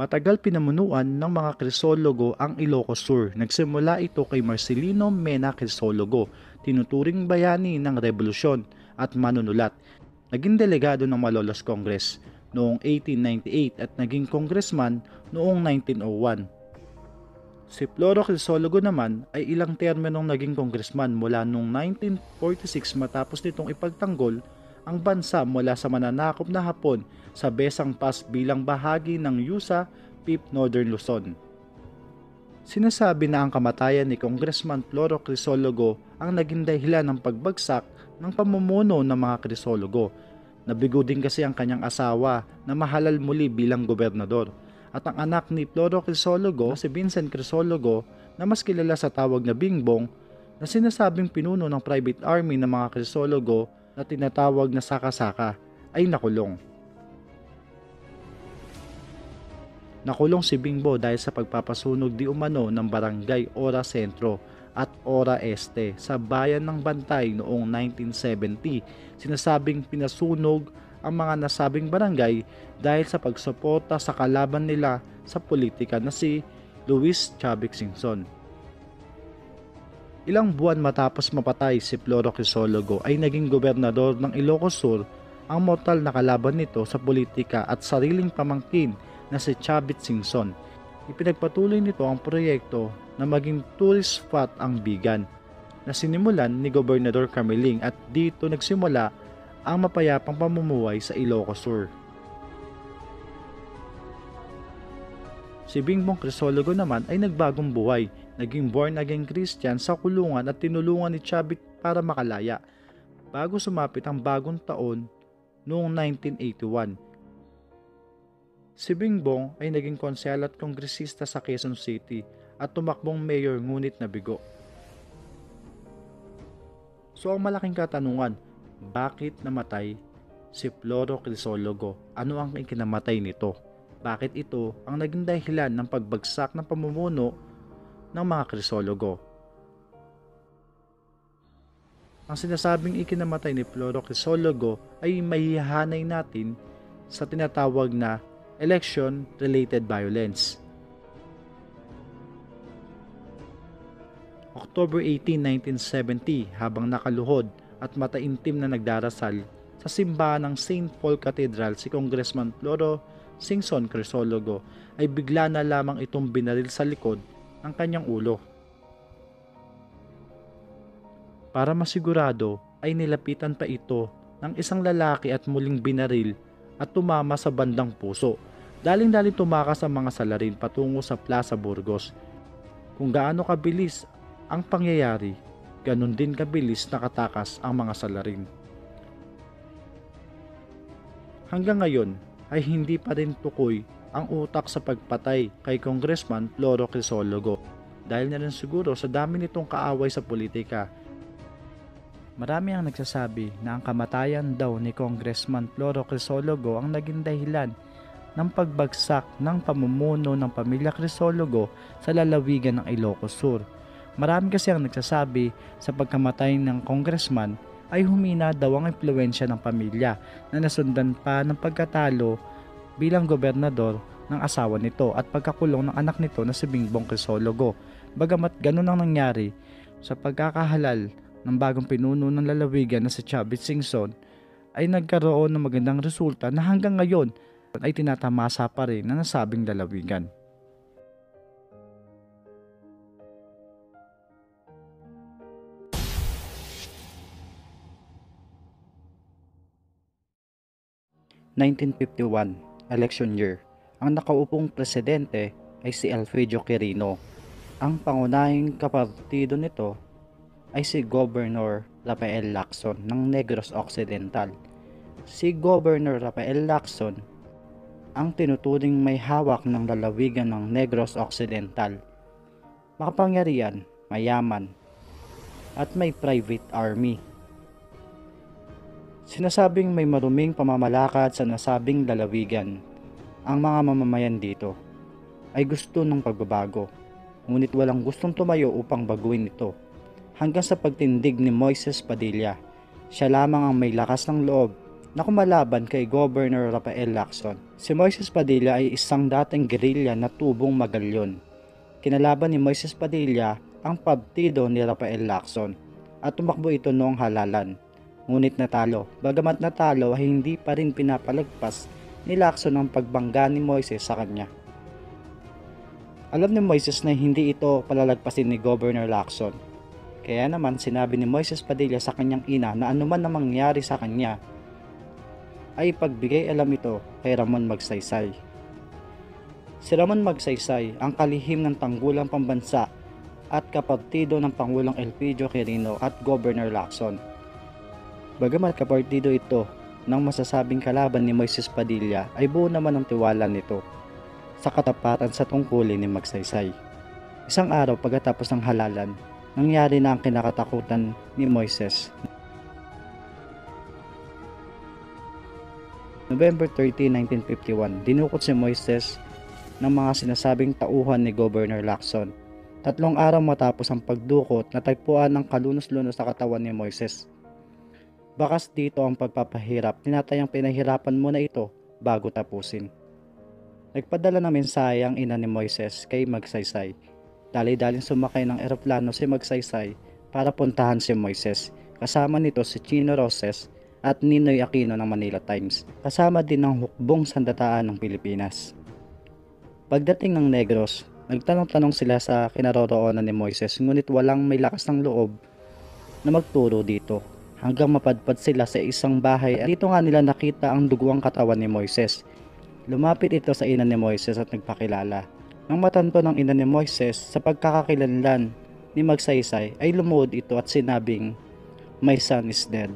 Matagal pinamunuan ng mga krisologo ang Ilocos Sur. Nagsimula ito kay Marcelino Mena Crisologo, tinuturing bayani ng revolusyon at manunulat. Naging delegado ng Malolos Congress noong 1898 at naging congressman noong 1901. Si Floro Crisologo naman ay ilang terminong naging congressman mula noong 1946 matapos nitong ipagtanggol ang bansa mula sa mananakop na Hapon sa Besang Pass bilang bahagi ng USA PIP Northern Luzon. Sinasabi na ang kamatayan ni Congressman Floro Crisologo ang naging dahilan ng pagbagsak ng pamumuno ng mga Crisologo. Nabigo din kasi ang kanyang asawa na mahalal muli bilang gobernador at ang anak ni Floro Crisologo, si Vincent Crisologo, na mas kilala sa tawag na Bingbong, na sinasabing pinuno ng private army ng mga Crisologo na tinatawag na Saka-Saka, ay nakulong. Nakulong si Bingbo dahil sa pagpapasunog di umano ng barangay Ora Centro at Ora Este sa bayan ng Bantay noong 1970. Sinasabing pinasunog ang mga nasabing barangay dahil sa pagsuporta sa kalaban nila sa politika na si Luis Chavik Singson. Ilang buwan matapos mapatay si Floro Crisologo ay naging gobernador ng Ilocos Sur ang mortal na kalaban nito sa politika at sariling pamangkin na si Chavit Singson. Ipinagpatuloy nito ang proyekto na maging tourist spot ang Bigan na sinimulan ni Gobernador Carmeling at dito nagsimula ang mapayapang pamumuhay sa Ilocos Sur. Si Bingbong Crisologo naman ay nagbagong buhay, naging born again Christian sa kulungan at tinulungan ni Chavit para makalaya bago sumapit ang bagong taon noong 1981 Si Bingbong ay naging konsel at kongresista sa Quezon City at tumakbong mayor ngunit nabigo. So ang malaking katanungan, bakit namatay si Floro Crisologo? Ano ang ikinamatay nito? Bakit ito ang naging dahilan ng pagbagsak ng pamumuno ng mga Crisologo? Ang sinasabing ikinamatay ni Floro Crisologo ay mahihanay natin sa tinatawag na election-related violence. October 18, 1970, habang nakaluhod at mataintim na nagdarasal sa simbahan ng St. Paul Cathedral si Congressman Floro Singson Crisologo ay bigla na lamang itong binaril sa likod ng kanyang ulo. Para masigurado ay nilapitan pa ito ng isang lalaki at muling binaril at tumama sa bandang puso Daling-daling tumakas ang mga salarin patungo sa Plaza Burgos. Kung gaano kabilis ang pangyayari, ganun din kabilis nakatakas ang mga salarin. Hanggang ngayon ay hindi pa rin tukoy ang utak sa pagpatay kay Congressman Floro Crisologo dahil na rin siguro sa dami nitong kaaway sa politika. Marami ang nagsasabi na ang kamatayan daw ni Congressman Floro Crisologo ang naging dahilan ng pagbagsak ng pamumuno ng pamilya Crisologo sa lalawigan ng Ilocos Sur. Marami kasi ang nagsasabi sa pagkamatay ng congressman ay humina daw ang impluensya ng pamilya na nasundan pa ng pagkatalo bilang gobernador ng asawa nito at pagkakulong ng anak nito na si Bingbong Crisologo. Bagamat ganun ang nangyari sa pagkakahalal ng bagong pinuno ng lalawigan na si Chavit Singson ay nagkaroon ng magandang resulta na hanggang ngayon ay tinatamasa pa rin na nasabing lalawigan. ...1951, election year. Ang nakaupong presidente ay si Alfredo Quirino. Ang pangunahing kapartido nito ay si Governor Rafael Lacson ng Negros Occidental. Si Governor Rafael Lacson ang tinuturing may hawak ng lalawigan ng Negros Occidental. Makapangyarihan, mayaman, at may private army. Sinasabing may maruming pamamalakad sa nasabing lalawigan. Ang mga mamamayan dito ay gusto ng pagbabago, ngunit walang gustong tumayo upang baguhin ito. Hanggang sa pagtindig ni Moises Padilla, siya lamang ang may lakas ng loob na kumalaban kay Governor Rafael Lacson. Si Moises Padilla ay isang dating gerilya na tubong magalyon. Kinalaban ni Moises Padilla ang partido ni Rafael Lacson at tumakbo ito noong halalan. Ngunit natalo. Bagamat natalo hindi pa rin pinapalagpas ni Lacson ang pagbangga ni Moises sa kanya. Alam ni Moises na hindi ito palalagpasin ni Governor Lacson. Kaya naman sinabi ni Moises Padilla sa kanyang ina na anuman na mangyari sa kanya ay pagbigay alam ito kay Ramon Magsaysay. Si Ramon Magsaysay ang kalihim ng tanggulang pambansa at kapartido ng Pangulong Elpidio Quirino at Governor Lacson. Bagamat kapartido ito ng masasabing kalaban ni Moises Padilla ay buo naman ang tiwala nito sa katapatan sa tungkulin ni Magsaysay. Isang araw pagkatapos ng halalan, nangyari na ang kinakatakutan ni Moises. November 30, 1951, dinukot si Moises ng mga sinasabing tauhan ni Governor Lacson. Tatlong araw matapos ang pagdukot, natagpuan ng kalunos-lunos sa katawan ni Moises. Bakas dito ang pagpapahirap, tinatayang pinahirapan mo na ito bago tapusin. Nagpadala ng mensahe ang ina ni Moises kay Magsaysay. Dali-daling sumakay ng eroplano si Magsaysay para puntahan si Moises. Kasama nito si Chino Roses at Ninoy Aquino ng Manila Times. Kasama din ang hukbong sandataan ng Pilipinas. Pagdating ng Negros, nagtanong-tanong sila sa kinaroroonan ni Moises ngunit walang may lakas ng loob na magturo dito hanggang mapadpad sila sa isang bahay at dito nga nila nakita ang duguang katawan ni Moises. Lumapit ito sa ina ni Moises at nagpakilala. Nang matanto ng ina ni Moises sa pagkakakilanlan ni Magsaysay ay lumuhod ito at sinabing, My son is dead.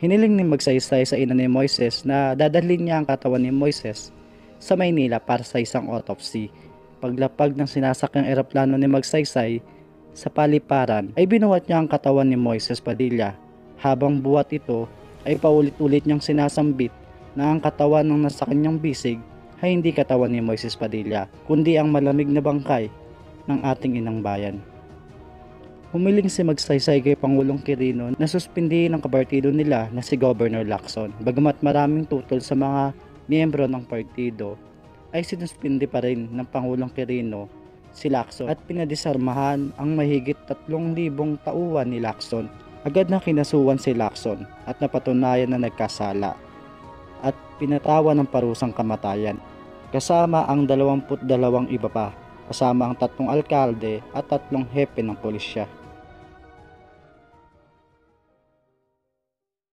Hiniling ni Magsaysay sa ina ni Moises na dadalhin niya ang katawan ni Moises sa Maynila para sa isang autopsy. Paglapag ng sinasakyang eroplano ni Magsaysay sa paliparan ay binuhat niya ang katawan ni Moises Padilla. Habang buhat ito ay paulit-ulit niyang sinasambit na ang katawan ng nasa kanyang bisig ay hindi katawan ni Moises Padilla, kundi ang malamig na bangkay ng ating inang bayan. Humiling si Magsaysay kay Pangulong Quirino na suspindihin ang kapartido nila na si Governor Lacson. Bagamat maraming tutol sa mga miyembro ng partido, ay sinuspindi pa rin ng Pangulong Quirino si Lacson at pinadisarmahan ang mahigit 3,000 tauhan ni Lacson Agad na kinasuhan si Lacson at napatunayan na nagkasala at pinatawan ng parusang kamatayan kasama ang 22 iba pa kasama ang tatlong alkalde at tatlong hepe ng pulisya.